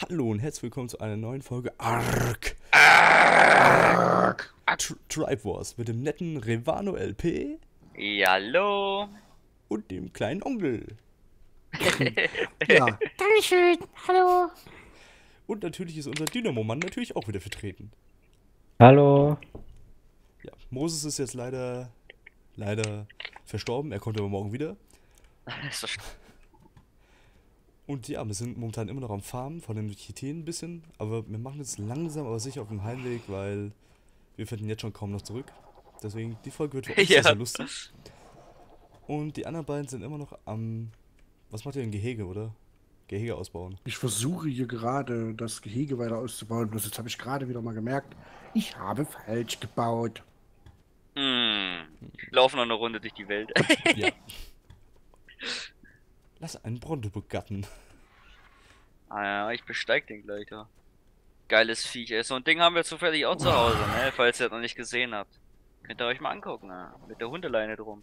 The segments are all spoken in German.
Hallo und herzlich willkommen zu einer neuen Folge ARK. ARK. Tri Tribe Wars mit dem netten Revano LP Ja, hallo. und dem kleinen Onkel. Ja, Dankeschön. Hallo. Und natürlich ist unser Dynamo-Mann natürlich auch wieder vertreten. hallo. Ja, Moses ist jetzt leider, leider verstorben. Er kommt aber morgen wieder. Das Und ja, wir sind momentan immer noch am Farmen von den Chiteen ein bisschen. Aber wir machen jetzt langsam aber sicher auf dem Heimweg, weil wir finden jetzt schon kaum noch zurück. Deswegen, die Folge wird für uns sehr, Ja. sehr lustig. Und die anderen beiden sind immer noch am. Was macht ihr denn Gehege, oder? Gehege ausbauen. Ich versuche hier gerade das Gehege weiter auszubauen. Bloß jetzt habe ich gerade wieder mal gemerkt, ich habe falsch gebaut. Hm. Laufen noch eine Runde durch die Welt. Ja. Lass einen Bronto begatten. ah ja, ich besteig den gleich da. Geiles Viech, ey. So ein Ding haben wir zufällig auch zu Hause, ne? Falls ihr das noch nicht gesehen habt. Könnt ihr euch mal angucken, ne? Mit der Hundeleine drum.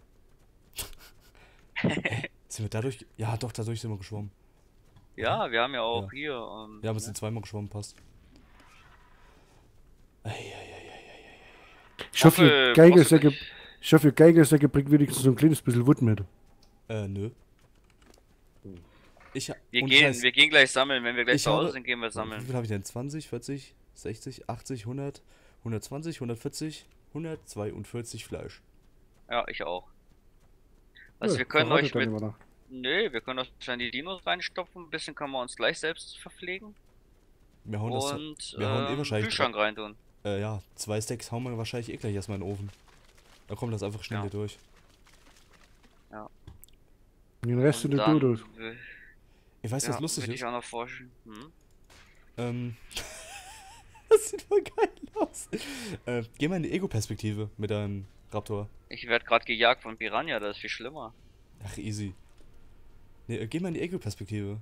Sind wir dadurch. Ja, doch, dadurch sind wir geschwommen. Ja, wir haben ja auch Ja. hier. Ähm, Ja, aber es ne? sind zweimal geschwommen, passt. Eieiei. Ich hoffe, ich hoffe, ihr Geigelsäcke bringt wenigstens so ein kleines bisschen Wood mit. Äh, nö. Ich Wir gehen, Scheiß, wir gehen gleich sammeln. Wenn wir gleich Ich zu Hause habe- sind, gehen wir Wie sammeln. viel habe ich denn? 20, 40, 60, 80, 100, 120, 140, 142 Fleisch. Ja, ich auch. Also Ja, wir können euch mit. Nö, wir können euch schon die Dinos reinstopfen. Ein bisschen können wir uns gleich selbst verpflegen. Wir hauen das. Und wir hauen eh ähm, wahrscheinlich Kühlschrank reintun. Äh, ja, zwei Stacks hauen wir wahrscheinlich eh gleich erstmal in den Ofen. Dann kommt das einfach schnell Ja. hier durch. Und den Rest Und sind die Dodos. Ich weiß, ja, was lustig ist. ich auch noch forschen. Hm? Ähm. das sieht voll geil aus. Äh, geh mal in die Ego-Perspektive mit deinem Raptor. Ich werde gerade gejagt von Piranha, das ist viel schlimmer. Ach, easy. Nee, äh, geh mal in die Ego-Perspektive.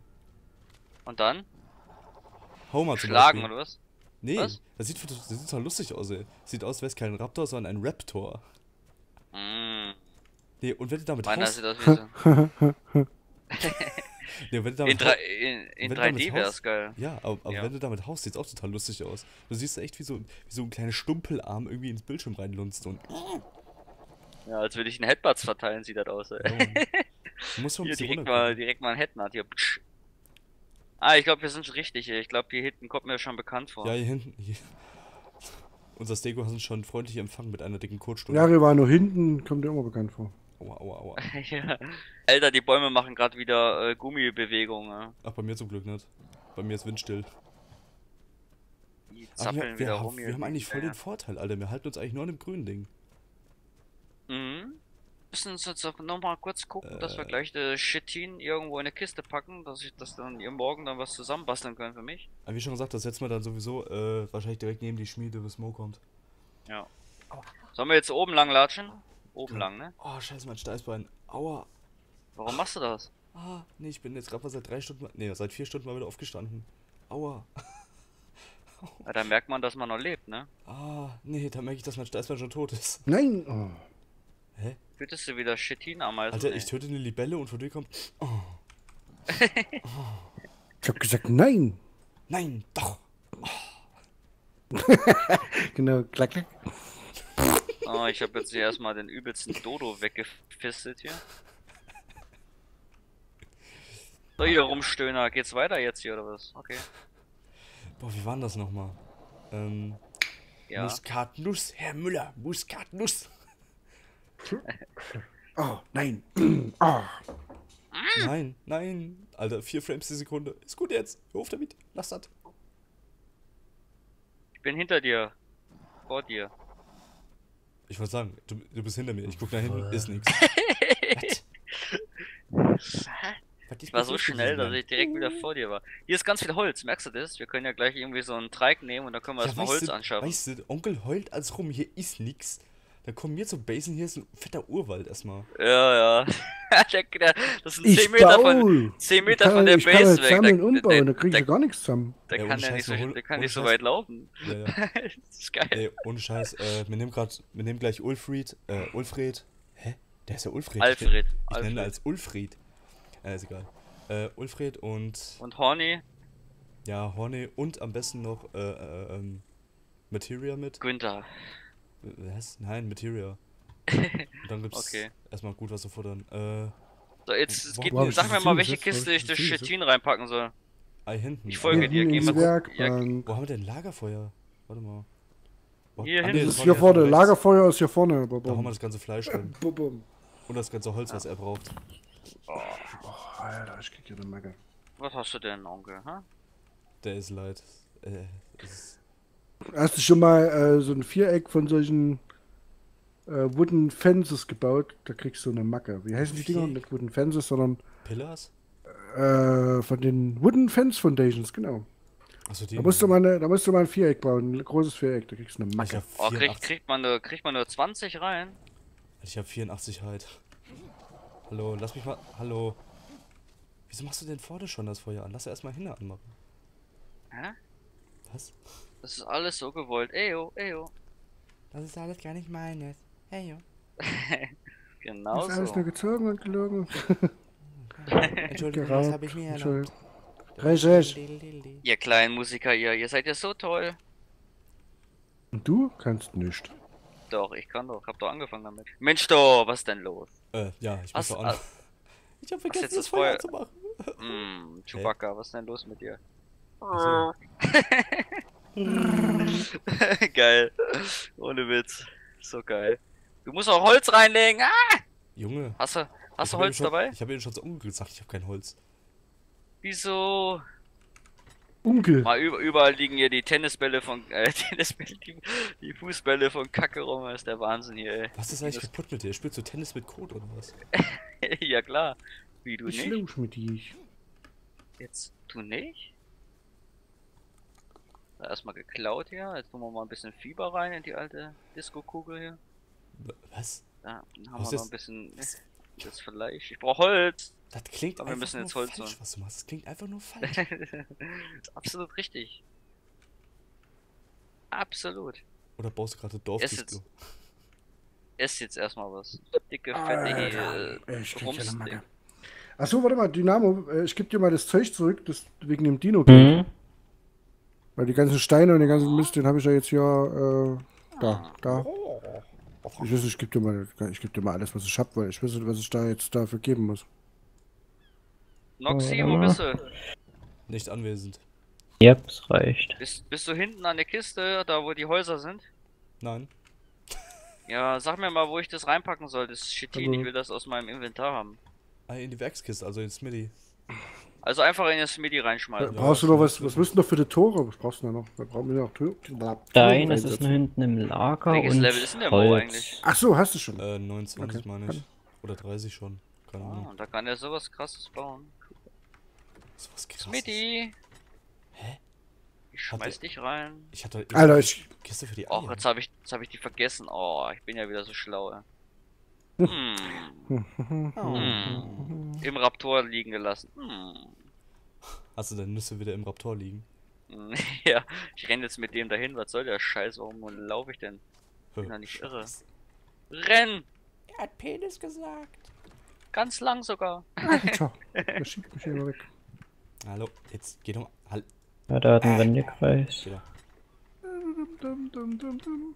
Und dann? Homer zum Schlagen Beispiel. oder was? Nee, Was? das sieht, das sieht total lustig aus, ey. Sieht aus, als wäre es kein Raptor, sondern ein Raptor. Nee, und wenn du damit Meiner haust, sieht aus wie so. nee, wenn du In, damit drei, in, in wenn du damit 3D wär's haust- geil. Ja, aber, aber Ja. wenn du damit haust, sieht's auch total lustig aus. Du siehst echt wie so, wie so ein kleiner Stumpelarm irgendwie ins Bildschirm reinlunzt und Ja, als würde ich einen Headbutts verteilen, sieht das aus, ey. Ja, du musst schon ein Hier bisschen direkt mal, direkt mal ein Headnut hier. Psch. Ah, ich glaube, wir sind richtig. ey. Ich glaube, hier hinten kommt mir schon bekannt vor. Ja, hier hinten. Hier. Unser Stego hat uns schon freundlich empfangen mit einer dicken Kurzstunde. Jahre war nur hinten, kommt dir immer bekannt vor. Aua, aua, aua. ja. Alter, die Bäume machen gerade wieder äh, Gummibewegungen. Ach, bei mir zum Glück nicht. Bei mir ist windstill. Die Ach, zappeln wir, wir, wieder haben, rum hier. wir haben eigentlich voll Ja. den Vorteil, Alter. Wir halten uns eigentlich nur an dem grünen Ding. Mhm. Müssen uns jetzt auch noch mal kurz gucken, dass wir Äh. gleich die Chitin irgendwo in eine Kiste packen, dass ich das dann ihr morgen dann was zusammenbasteln können für mich. Aber wie schon gesagt, das setzen wir dann sowieso äh, wahrscheinlich direkt neben die Schmiede, bis Mo kommt. Ja. Sollen wir jetzt oben lang latschen? Oben lang, ne? Oh, scheiße, mein Steißbein. Aua. Warum machst du das? Ah, nee, ich bin jetzt gerade mal seit drei Stunden, nee, seit vier Stunden mal wieder aufgestanden. Aua. Ja, da merkt man, dass man noch lebt, ne? Ah, nee, da merke ich, dass mein Steißbein schon tot ist. Nein! Oh. Hä? Tötest du wieder Chitin-Ameisen? Alter, Nee. ich töte eine Libelle und von dir kommt. Oh, Ich hab gesagt, nein! nein, doch. Genau, klack, klack. Oh, ich habe jetzt hier erstmal den übelsten Dodo weggefistet hier. So, hier rumstöhner. Geht's weiter jetzt hier oder was? Okay. Boah, wie war denn das nochmal? Ähm, Ja. Muskatnuss, Herr Müller, Muskatnuss. Oh, nein! Oh. Nein, nein. Alter, vier Frames die Sekunde. Ist gut jetzt. Hör auf damit. Lass das. Ich bin hinter dir. Vor dir. Ich wollte sagen, du, du bist hinter mir. Ich guck nach hinten, ist nix. Ich war so schnell, dass ich direkt wieder vor dir war. Hier ist ganz viel Holz, merkst du das? Wir können ja gleich irgendwie so einen Dreieck nehmen und dann können wir Ja, erstmal weißt Holz du, anschaffen. Weißt du, Onkel heult als rum, hier ist nix. Dann kommen wir zu Basen, hier ist ein fetter Urwald erstmal. Ja, ja. das sind Ich 10 Meter von, baue! 10 Meter kann, von der Base halt weg. sammeln Der, und bauen, der, da krieg ich gar nichts zusammen. der Ja, kann ja nicht so, der kann nicht so weit laufen. Ja, ja. das ist geil. Ey, ohne Scheiß, äh, wir nehmen grad, wir nehmen gleich Ulfried, äh, Ulfred. Hä? Der ist ja Ulfried. Alfred. Ich, ich nenne ihn Alfred. als Ulfried. Äh, ist egal. Äh, Ulfred und. Und Horny? Ja, Horny und am besten noch äh, äh, ähm, Materia mit. Günther. Was? Nein, Materia. Und dann gibt's Okay. erstmal gut was zu futtern. Äh, So, jetzt Wo- geht, wo hab ich sag mir mal, welche Kiste ich das? Chitin reinpacken soll. Ei hinten. Ich folge dir, geh in mal die gucken. Wo haben wir denn Lagerfeuer? Warte mal. Wo- Hier Ah, hinten. nee, Das ist hier vorne. Lagerfeuer ist hier vorne. Bum, Da haben wir das ganze Fleisch drin. Bum. Und das ganze Holz, was er braucht. Oh, Alter, ich krieg hier eine Macke. Was hast du denn, Onkel? Hä? Der ist leid. Äh, ist Hast du schon mal äh, so ein Viereck von solchen äh, Wooden Fences gebaut? Da kriegst du eine Macke. Wie heißen die Dinger? Nicht Wooden Fences, sondern Pillars? äh, von den Wooden Fence Foundations, genau. Die. Da musst, du mal eine, da musst du mal ein Viereck bauen, ein großes Viereck, da kriegst du eine Macke. Oh, krieg, 84, kriegt, man nur, kriegt man nur 20 rein? ich hab 84 halt. Hallo, lass mich mal. Hallo. Wieso machst du denn vorne schon das Feuer an? Lass erstmal hinten anmachen. Hä? Was? Das ist alles so gewollt. Eyo, eyo. Das ist alles gar nicht meines. Hey, jo. Genau ist alles nur so. gezogen und gelogen. Entschuldigung, das habe ich mir erlaubt. Recht. Ihr kleinen Musiker, ihr, ihr seid ja so toll. Und du kannst nicht. Doch, ich kann doch. Hab doch angefangen damit. Mensch, doch, was denn los? Äh, ja, ich muss doch an. Ich hab vergessen, das das Feuer Feuer- anzumachen. Hm, Chewbacca, was ist denn los mit dir? Geil. Ohne Witz. So geil. Du musst auch Holz reinlegen. Ah! Junge. Hast du, ich hast du Holz schon, dabei? Ich habe eben schon so umgesagt, ich habe kein Holz. Wieso? Onkel. Mal über, überall liegen hier die Tennisbälle von, äh, Tennisbälle, die, die Fußbälle von Kacke rum. Das ist der Wahnsinn hier, ey. Was ist eigentlich Das- kaputt mit dir? Spielst du Tennis mit Code oder was? ja klar. Wie, du Ich nicht? los mit dich. Jetzt, du nicht? Da erstmal geklaut hier. Jetzt tun wir mal ein bisschen Fieber rein in die alte Disco-Kugel hier. Was? Da dann haben Was wir noch ist- ein bisschen das Fleisch. Ich brauche Holz. Das klingt Aber wir einfach müssen nur jetzt Holz falsch, holen. was du machst. Das klingt einfach nur falsch. ist absolut richtig. Absolut. oder baust du gerade Dorfdisco? jetzt- Ess jetzt erstmal was. Dicke, fette Alter, äh, Rumsding. Achso, warte mal, Dynamo, äh, ich geb dir mal das Zeug zurück, das wegen dem Dino. Mhm. Weil die ganzen Steine und den ganzen Mist, den habe ich ja jetzt hier, äh, da, da. Ich weiß, ich geb dir mal, ich geb dir mal alles, was ich hab, weil ich weiß nicht, was ich da jetzt dafür geben muss. Noxy, wo bist du? Nicht anwesend. Yep, es reicht. Bist, bist du hinten an der Kiste, da wo die Häuser sind? Nein. Ja, sag mir mal, wo ich das reinpacken soll. Das Chitin, Also- ich will das aus meinem Inventar haben. Ah, in die Werkskiste, also in Smitty. Also einfach in das MIDI reinschmeißen. brauchst du noch was, was müssen noch für die Tore? Was brauchst du denn noch? Wir brauchen ja noch Tore. Dein, das ist nur hinten im Lager Welches und Level ist denn der Holz. eigentlich? Ach so, hast du schon. Äh, 29 Okay. meine ich. Oder 30 schon. Keine Ah, Ahnung. und da kann er sowas krasses bauen. Das ist was krasses. Smitty! Hä? Ich schmeiß dich rein. Ich hatte Alter, ich, Kiste für die Och, jetzt habe ich, jetzt hab ich die vergessen. Oh, ich bin ja wieder so schlau. ey. Hm. Hm. Im Raptor liegen gelassen. Hm. Hast du deine Nüsse wieder im Raptor liegen? Hm, Ja, ich renne jetzt mit dem dahin. Was soll der Scheiß? Warum laufe ich denn? Bin doch nicht irre. Renn! Er hat Penis gesagt. Ganz lang sogar. Alter, der schiebt mich immer weg. Hallo, jetzt geh doch mal. Halt, Ja, da hat ein Wendekreis. geh da. Dum, dum, dum, dum.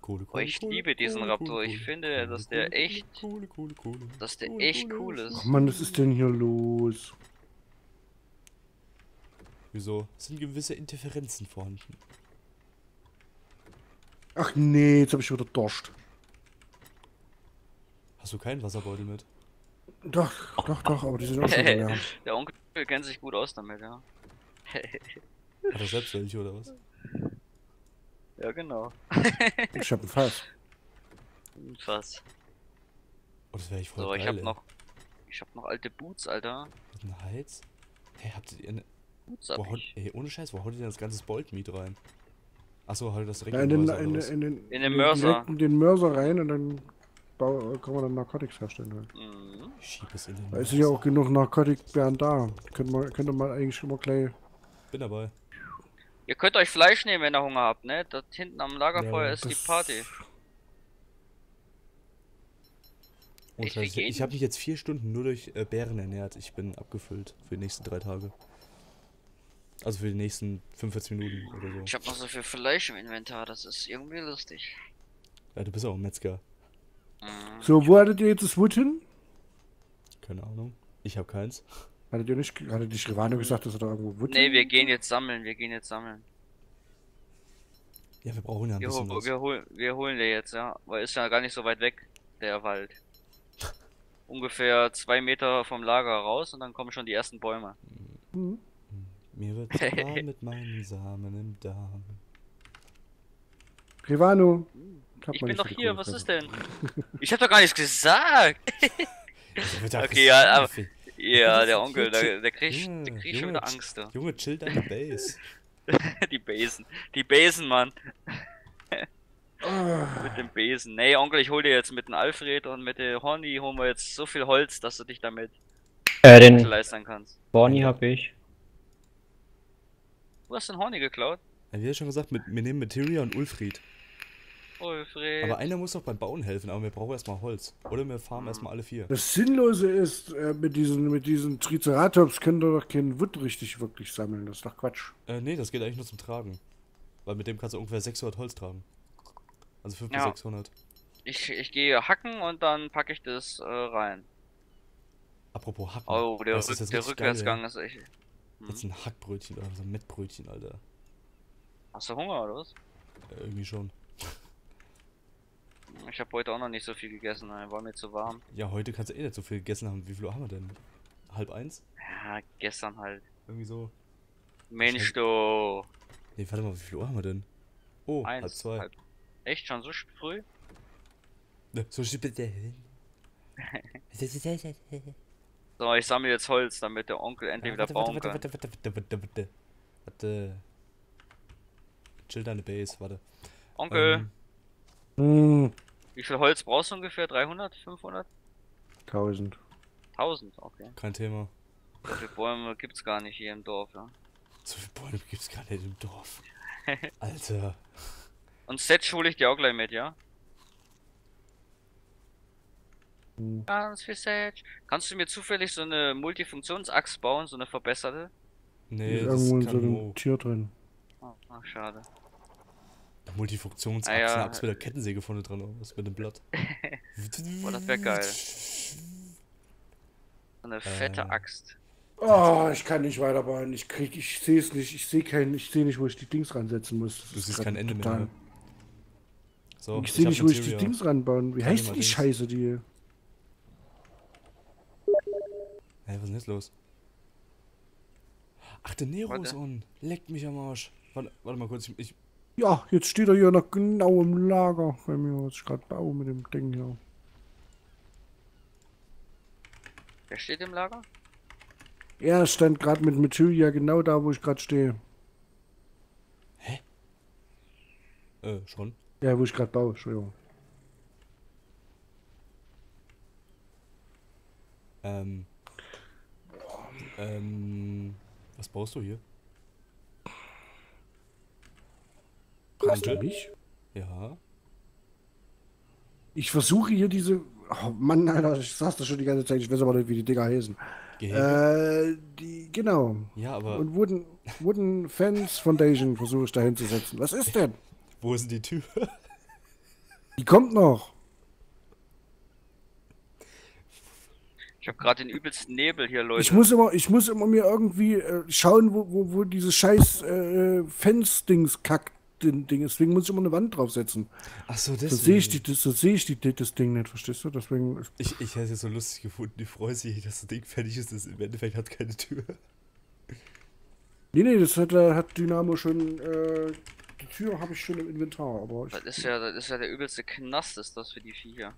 Kohle, Oh, ich liebe diesen Raptor. Ich finde, dass der echt-. Dass der echt cool ist. Ach Mann, was ist denn hier los? Wieso? Es sind gewisse Interferenzen vorhanden. Ach nee, jetzt habe ich wieder Durst. Hast du keinen Wasserbeutel mit? Doch, doch, doch, aber die sind auch schon leer. Der Onkel kennt sich gut aus damit, ja. Hat er selbst welche oder was? Ja, genau. Ich hab ein Fass. Was? Oh, das wäre ich voll So, geil, ich hab ey. noch. Ich hab noch alte Boots, Alter. Mit einem Hals? Hey, habt ihr eine... Boots hab Wo ich. ey, ohne Scheiß, wo haut ihr denn das ganze Bolt-Meat rein? Achso, halt das direkt Ja, in, den, in, was? in, den, In den Mörser. In den Mörser rein und dann bau, kann man dann Narkotics herstellen. Halt. Mhm. Ich schieb es in den Da ist ja auch genug Narkotikbären da. Könnte man, könnte man eigentlich immer gleich. Bin dabei. Ihr könnt euch Fleisch nehmen, wenn ihr Hunger habt, ne? Dort hinten am Lagerfeuer Ja, ist die Party. Und Echt, Scheiß, wie ich ich habe mich jetzt vier Stunden nur durch äh, Beeren ernährt. Ich bin abgefüllt für die nächsten drei Tage. Also für die nächsten 45 Minuten oder so. Ich hab noch so viel Fleisch im Inventar, das ist irgendwie lustig. Ja, du bist auch ein Metzger. Mhm. So, wo hattet ihr jetzt das Wood hin? Keine Ahnung. Ich habe keins. Hattet ihr nicht, hattet die Schrivano gesagt, dass er da irgendwo Wood Nee, wir gehen jetzt sammeln, wir gehen jetzt sammeln. Ja, wir brauchen ja ein Wir, bisschen hol, was. wir, hol, wir holen den jetzt, ja. Weil ist ja gar nicht so weit weg, der Wald. Ungefähr zwei Meter vom Lager raus und dann kommen schon die ersten Bäume. Hm. Mir wird warm mit meinen Samen im Darm. Schrivano. hab Ich mal bin nicht doch hier, was ist denn? Ich hab doch gar nichts gesagt! Wird Okay, ja, aber-. Ja, der Onkel, der, der kriegt, der kriegt schon wieder Angst, da. Junge, chill deine Base. Die Besen. Die Besen, Mann. Ah, Mit dem Besen. Nee, Onkel, ich hol dir jetzt mit dem Alfred und mit der Horny holen wir jetzt so viel Holz, dass du dich damit Äh, den leisten kannst. Bonnie hab ich. Du hast den Horny geklaut? Ja, wie ja schon gesagt, mit, wir nehmen Materia und Ulfried. Alfred. Aber einer muss doch beim Bauen helfen, aber wir brauchen erstmal Holz. Oder wir farmen Mhm. erstmal alle vier. Das Sinnlose ist, äh, mit diesen, mit diesen Triceratops könnt ihr doch keinen Wood richtig wirklich sammeln. Das ist doch Quatsch. Äh, nee, das geht eigentlich nur zum Tragen. Weil mit dem kannst du ungefähr 600 Holz tragen. Also 5 bis Ja. 600. Ich, ich gehe hacken und dann packe ich das äh, rein. Apropos Hacken. Oh, der, das Rück, ist jetzt der Rückwärtsgang Geil, ist echt. Hm. Jetzt ein Hackbrötchen oder so ein Mettbrötchen, Alter. Hast du Hunger oder was? Äh, irgendwie schon. Ich habe heute auch noch nicht so viel gegessen, ey. war mir zu warm. Ja, heute kannst du eh nicht so viel gegessen haben. Wie viel Uhr haben wir denn? Halb eins? Ja, gestern halt. Irgendwie so. Mensch, du. Nee, warte mal, wie viel Uhr haben wir denn? Oh, halb Eins. zwei. halb- Echt schon so früh? Ne, So bitte. So, ich sammle jetzt Holz, damit der Onkel endlich wieder warte, bauen warte, kann. warte, warte, warte, warte, warte. Warte. Chill deine Base, warte. Onkel, Ähm, Hm, wie viel Holz brauchst du ungefähr? 300? 500? 1000. 1000, okay. kein Thema. So viele Bäume gibt's gar nicht hier im Dorf, ja. So viele Bäume gibt's gar nicht im Dorf. Alter. Und Set hole ich dir auch gleich mit, ja? Hm. Ganz viel Set. Kannst du mir zufällig so eine Multifunktionsaxt bauen, so eine verbesserte? Nee, ist das irgendwo in so einem. Tier drin. Oh, ach, schade. Multifunktionsachse, Ah, ja. eine Axt mit der Kettensäge vorne dran, oder was mit dem Blatt. Boah, das wär geil. So eine fette Äh. Axt. Oh, ich kann nicht weiterbauen. Ich krieg, ich sehe es nicht. Ich sehe kein, ich sehe nicht, wo ich die Dings ransetzen muss. Das Du ist siehst kein Ende total- mehr. So, Ich sehe nicht, wo ich die. Dings ranbauen. Wie Kann heißt die Dings? Scheiße, die? Hä, was ist denn jetzt los? Ach, der Nero ist on. Leckt mich am Arsch. Warte, warte mal kurz, ich, ich Ja, jetzt steht er hier noch genau im Lager bei mir, was ich gerade baue mit dem Ding hier. Wer steht im Lager? Er stand gerade mit Materia genau da, wo ich gerade stehe. äh, schon. Ja, wo ich gerade baue, Entschuldigung. Ähm. Ähm. Was baust du hier? Fragst du mich? Ja. Ich versuche hier diese. Oh Mann, Alter, ich sag's das schon die ganze Zeit, ich weiß aber nicht, wie die Dinger heißen. Gehege? Äh, die, genau. ja, aber Und Wooden, Wooden Fence Foundation versuche ich da hinzusetzen. Was ist denn? wo ist denn die Tür? Die kommt noch. Ich habe gerade den übelsten Nebel hier, Leute. Ich muss immer, ich muss immer mir irgendwie äh, schauen, wo, wo, wo dieses scheiß äh, Fence-Dings kackt. Ding. Deswegen muss ich immer eine Wand draufsetzen. Ach so, So deswegen. sehe ich, die, das, so sehe ich die, das Ding nicht, verstehst du? Deswegen. Ich, ich hätte es jetzt so lustig gefunden. Die freut sich, dass das Ding fertig ist. Das im Endeffekt hat keine Tür. Nee, nee, das hat, äh, hat Dynamo schon. Äh, die Tür habe ich schon im Inventar, aber ich, Das ist ja, das ist ja der übelste Knast, ist das für die Viecher.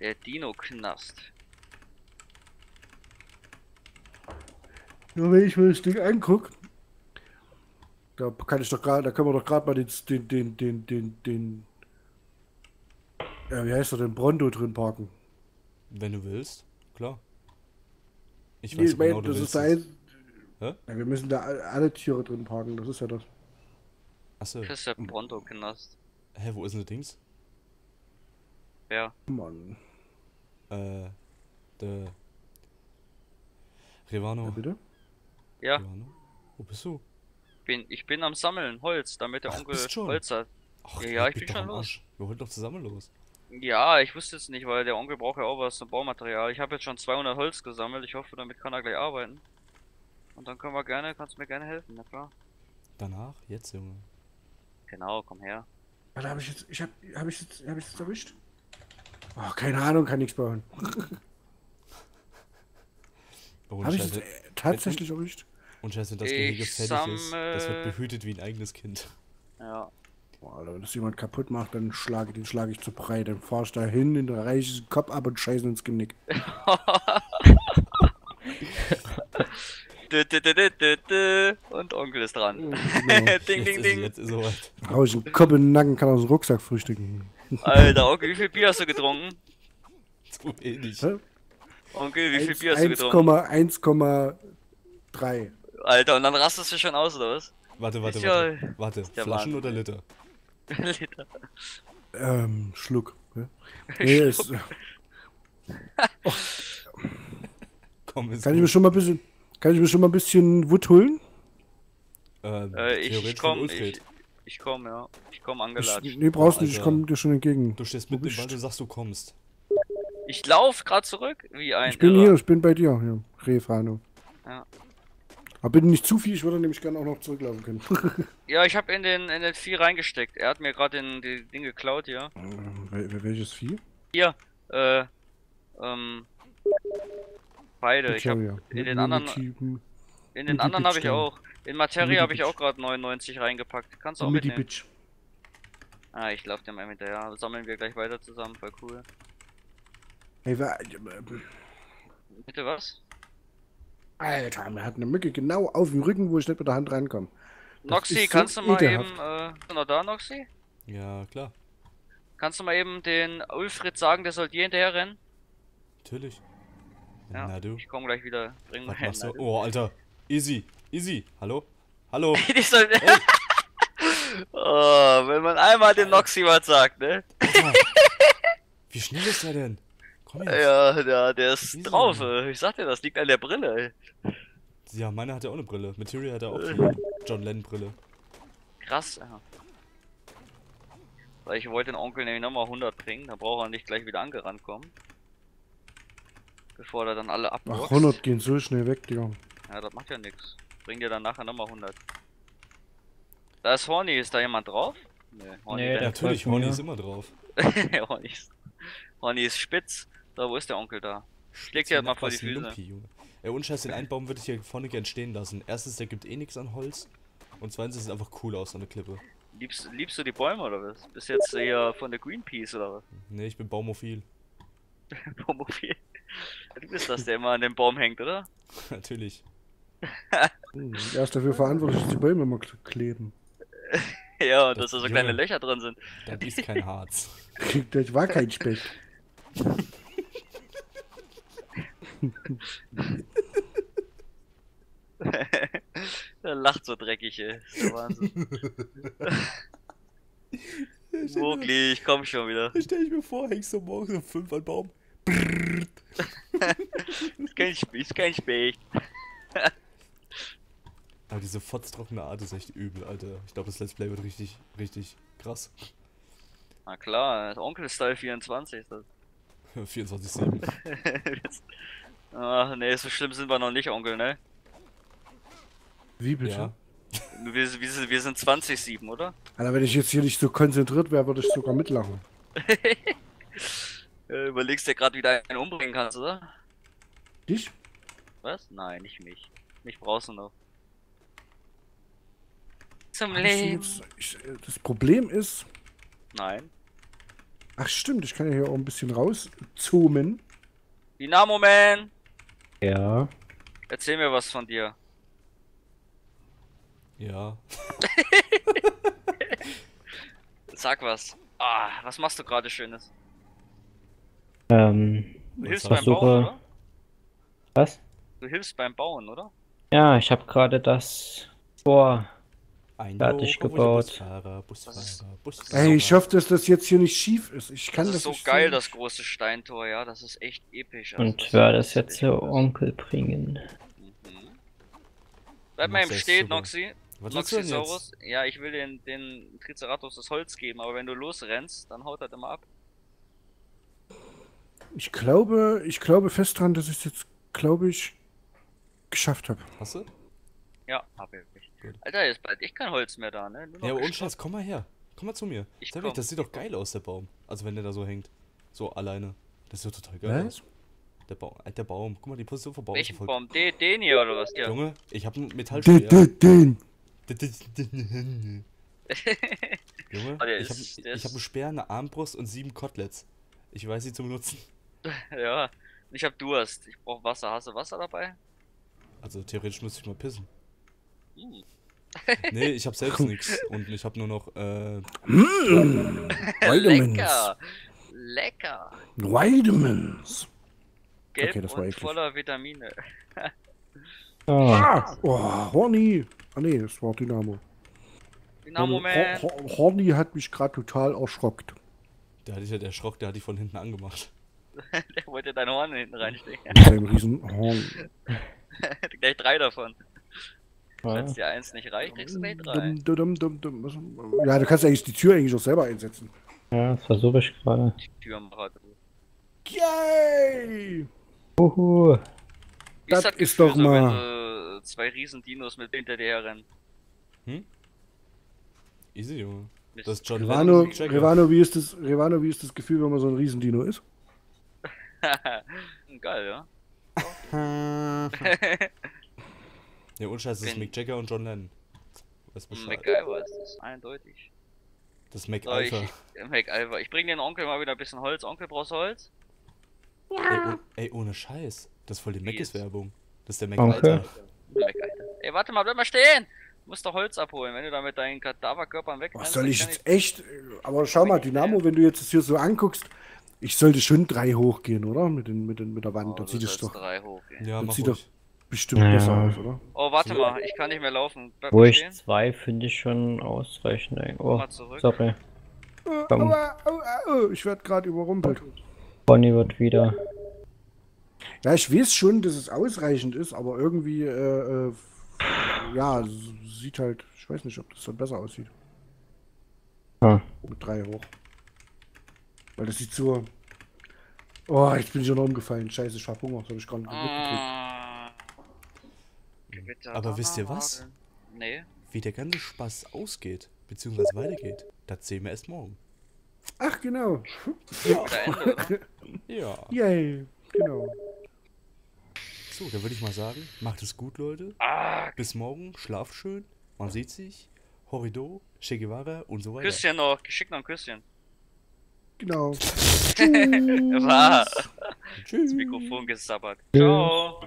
Der Dino-Knast. Ja, wenn ich mir das Ding anguck, da kann ich doch gerade, da können wir doch gerade mal den, den, den, den, den, den, ja, wie heißt der, den Brondo drin parken. Wenn du willst, klar. Ich Nee, weiß ich meine, genau, du das willst ist ein, Hä? ja, wir müssen da alle, alle Tiere drin parken, das ist ja das. Achso. Das ist der Bronto-Knast. Hä, wo ist denn das Dings? Wer? Mann. Äh, der Revano. Ja, bitte? Ja, Revano? Wo bist du? Bin, ich bin am Sammeln, Holz, damit der Ach, Onkel? Holz hat. Ach, Ja, ja, ich bin schon los. Wir wollten doch zusammen los. Ja, ich wusste es nicht, weil der Onkel braucht ja auch was zum Baumaterial. Ich habe jetzt schon 200 Holz gesammelt. Ich hoffe, damit kann er gleich arbeiten. Und dann können wir gerne, kannst du mir gerne helfen, na klar. Danach? Jetzt, Junge. Genau, komm her. Warte, habe ich jetzt, ich hab, hab ich jetzt, hab ich jetzt erwischt? Oh, keine Ahnung, kann nichts bauen. Oh, Habe ich jetzt äh, tatsächlich erwischt? Und Scheiße, das Ich Gehege fertig ist, das wird behütet wie ein eigenes Kind. Ja. Boah, Alter, wenn das jemand kaputt macht, dann schlage, den schlage ich zu breit. Dann fahr ich da hin, den reiche ich den Kopf ab und scheiße ins Genick. Dü, dü, dü, dü, dü, dü. Und Onkel ist dran. Genau. ding, ding, ding. Jetzt ist soweit. Hau ich den Kopf in den Nacken, kann aus dem Rucksack frühstücken. Alter, Onkel, wie viel Bier hast du getrunken? Zu wenig. Hä? Onkel, wie viel Bier hast du getrunken? 1,1,3. Alter, und dann rastest du schon aus, oder was? Warte, warte, warte. Warte, Flaschen Wahnsinn. oder Liter? Liter. Ähm, Schluck. ne? Nee, ist, Komm, ist kann ich mir gut. schon mal ein bisschen, kann ich mir schon mal ein bisschen Wut holen? Ähm, Äh, ich, ich komm, ich, ich komm, ja. Ich komm Ich, angelatscht. nee, brauchst nicht, ich komme dir schon entgegen. Du stehst mitten im Wald und sagst, du kommst. Ich lauf grad zurück, wie ein Ich bin Irrer. hier, ich bin bei dir, hier. Refano. Ja. Aber bitte nicht zu viel, ich würde nämlich gerne auch noch zurücklaufen können. Ja, ich hab in den, in den Vieh reingesteckt. Er hat mir gerade den, die Ding geklaut, ja. Ähm, wel- wel- Welches Vieh? Hier, äh, ähm, beide. Ich hab, in den anderen- in den anderen habe ich auch. In Materie habe ich auch gerade 99 reingepackt. Kannst du auch mitnehmen. Bitch. Ah, ich lauf dir mal hinterher. Sammeln wir gleich weiter zusammen, voll cool. Hey, wa- Bitte was? Alter, mir hat eine Mücke genau auf dem Rücken, wo ich nicht mit der Hand rankomme. Noxy, so kannst du mal ekelhaft. eben, äh, noch da, Noxy? Ja, klar. Kannst du mal eben den Ulfried sagen, der soll dir hinterher rennen? Natürlich. Ja, Na du. ich komm gleich wieder. Bring mal hin. du? Oh, Alter. Easy. Easy. Hallo? Hallo? Die soll... oh, wenn man einmal dem Noxy was sagt, ne? Alter. Wie schnell ist der denn? Komm jetzt. Ja, ja, der ist Easy. drauf. Ich sag dir, das liegt an der Brille. ey. Ja, meiner hat ja auch eine Brille. Material hat ja auch Äh. die John Lennon Brille. Krass, ja. Weil ich wollte den Onkel nämlich nochmal 100 bringen, da braucht er nicht gleich wieder angerannt kommen. Bevor er dann alle Ach, abboxt. 100 gehen so schnell weg, Digga. Ja, das macht ja nix. Bring dir dann nachher nochmal 100. Da ist Horny, ist da jemand drauf? Nee, Horny, Nee, Natürlich, Horny ist immer drauf. Horny, ist, Horny ist spitz. Da, wo ist der Onkel da? Schlägt dir halt mal vor die Füße. Lumpi, Junge. Ey, und Scheiß, den Einbaum würde ich hier vorne gern stehen lassen. Erstens, der gibt eh nichts an Holz. Und zweitens ist es einfach cool aus, so eine Klippe. Liebst, liebst du die Bäume oder was? Bist jetzt eher von der Greenpeace oder was? Nee, ich bin baumophil. Baumofil. Du bist das, der immer an dem Baum hängt, oder? Natürlich. Hm, Er ist dafür verantwortlich, dass die Bäume immer kle- kleben. Ja, und Das- dass da so Junge. kleine Löcher drin sind. Das ist kein Harz. Das war kein Speck. Der lacht so dreckig, ey. Das ist der Wahnsinn. Mogli, ich komm schon wieder. Stell ich mir vor, hängst du morgens um 5 an Baum. Ist kein, ist kein Specht. Aber diese fotztrockene Art ist echt übel, Alter. Ich glaube, das Let's Play wird richtig, richtig krass. Na klar, Onkel Style 24 ist das. 24-7. Ach nee, so schlimm sind wir noch nicht, Onkel, ne? Wie bitte? Ja. Wir, wir, sind- wir sind 20-7, oder? Alter, wenn ich jetzt hier nicht so konzentriert wäre, würde ich sogar mitlachen. Überlegst dir gerade, wie du einen umbringen kannst, oder? Dich? Was? Nein, nicht mich. Mich brauchst du noch. Zum du Leben. Jetzt, ich, äh, das Problem ist. Nein. Ach stimmt, ich kann ja hier auch ein bisschen rauszoomen. Dynamo Man! Ja. Erzähl mir was von dir. Ja. Sag was. Ah, was machst du gerade Schönes? Ähm, Du hilfst beim versuche- Bauen, oder? was? Du hilfst beim Bauen, oder? Ja, ich habe gerade das Tor. Ein Fertig gebaut. Busfahrer, Busfahrer, Busfahrer. Ey, ich hoffe, dass das jetzt hier nicht schief ist. Ich kann das das, ist so nicht geil, sehen. das große Steintor, ja. Das ist echt episch. also Und das- werde das jetzt krass. Onkel bringen. Bleib mal im das Stehen. Noxy. Was? Noxysaurus. Ja, ich will den, den Triceratops das Holz geben, aber wenn du losrennst, dann haut er immer ab. Ich glaube, ich glaube fest dran, dass ich es jetzt, glaube ich, geschafft habe. Hast du? Ja, hab ich. Gut. Alter, jetzt bald echt kein Holz mehr da, ne? Ja, aber ohne. Scheiß, komm mal her. Komm mal zu mir. Ich Sag komm. das sieht doch geil aus, der Baum. Also wenn der da so hängt. So alleine. Das sieht total geil Was? aus. Der Baum, der Baum. Guck mal, die Position vom Baum Welchen. Baum? Den, den hier oder was? Ja. Junge, ich hab einen Den, Metallspeer. den, den. Junge, Oh, ich hab, ist- ich hab einen Speer, eine Armbrust und sieben Koteletts. Ich weiß sie zu benutzen. ja. Ich hab Durst. Ich brauch Wasser. Hast du Wasser dabei? Also theoretisch müsste ich mal pissen. Hm. Nee, ich hab selbst nichts. Und ich hab nur noch, äh, Vitamins. Lecker! Lecker! Vitamins. Gelb Okay, das war und eklig. voller Vitamine. Oh, Ah, oh, Horny. Ah nee, das war Dynamo. Dynamo Man. Hor- Hor- Horny hat mich gerade total erschrockt. der hatte ich ja, der Schrock, der hat die von hinten angemacht. Der wollte dein Horn hinten reinstecken. Mit seinem riesen Horn. gleich drei davon. Ja. Wenn es dir eins nicht reicht, kriegst du gleich drei. Dum, dum, dum, dum, was- Ja, du kannst eigentlich die Tür eigentlich auch selber einsetzen. ja, das versuche ich gerade. Türmacher. du. Yay! Uhu. Wie Das das ist doch so, mal- Wenn, äh, zwei riesen Dinos mit hinter dir herrennen. Easy, Junge. Das ist John Revano. Revano, wie ist das, Revano, wie ist das Gefühl, wenn man so ein Riesendino ist? Geil, ja? Ja, und Scheiß, das ist Mick Jagger und John Lennon. Weiß Bescheid. MacGyver ist das, eindeutig. Das ist Mac So, ich, Alpha. MacGyver. Ich bring den Onkel mal wieder ein bisschen Holz. Onkel, brauchst du Holz? Ey, oh, ey, ohne Scheiß. Das ist voll die Wie Macis-Werbung. Das ist der Mac Okay. Ey, warte mal, bleib mal stehen! Du musst doch Holz abholen, wenn du da mit deinen Kadaverkörpern weg Was soll ich jetzt echt? Aber schau mal, Dynamo, wenn du jetzt das hier so anguckst, ich sollte schon drei hochgehen, oder? Mit, den, mit, den, mit der Wand. Oh, dann du sieht es doch drei hochgehen. Ja, Das mach sieht ruhig. Bestimmt Ja. besser aus, oder? Oh, warte mal, ich kann nicht mehr laufen. Bleib Wo ich stehen. zwei finde ich schon ausreichend. Oh, Mal zurück. sorry. Komm. aua, aua, aua, ich werde gerade überrumpelt. Bonnie wird wieder. Ja, ich weiß schon, dass es ausreichend ist, aber irgendwie, äh, äh, ja, sieht halt, ich weiß nicht, ob das dann besser aussieht. Ah. Mit drei hoch. Weil das sieht so. Oh, jetzt bin ich schon umgefallen. Scheiße, ich hab Hunger. Das hab ich gar nicht mitgekriegt. Aber wisst ihr was? Nee. Wie der ganze Spaß ausgeht, beziehungsweise weitergeht, das sehen wir erst morgen. Ach, genau. Oder? Ja. Yay. Genau. So, dann würde ich mal sagen, macht es gut, Leute. Ah, Bis morgen, schlaft schön, man sieht sich. Horrido, Che Guevara und so weiter. Küsschen noch. Geschickt noch ein Küsschen. Genau. War. Tschüss. Das Mikrofon gesabbert. Tschüss. Ciao.